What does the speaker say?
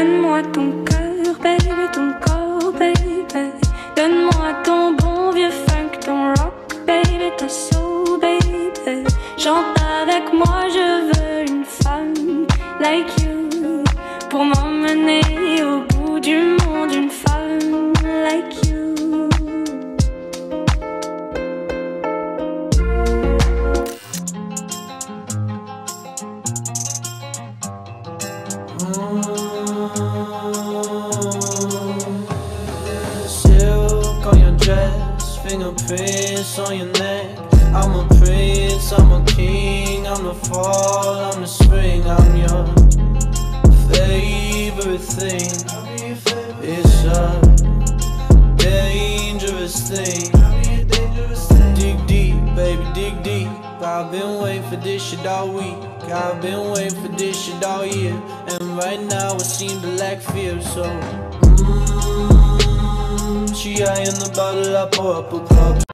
Donne-moi ton cœur, baby, ton corps, baby. Donne-moi ton bon vieux funk, ton rock, baby, ta soul, baby. Chante avec moi, je veux une femme like you pour m'emmener au bout du monde, une femme like you. Silk fingerprints on your neck. I'm a prince, I'm a king, I'm the fall, I'm the spring, I'm your favorite thing. It's a dangerous thing. Dig deep, baby, dig deep. I've been waiting for this shit all week. I've been waiting for this shit all year. And right now it seems to lack fear, so. Mm, she eyeing the bottle, I pour up a cup.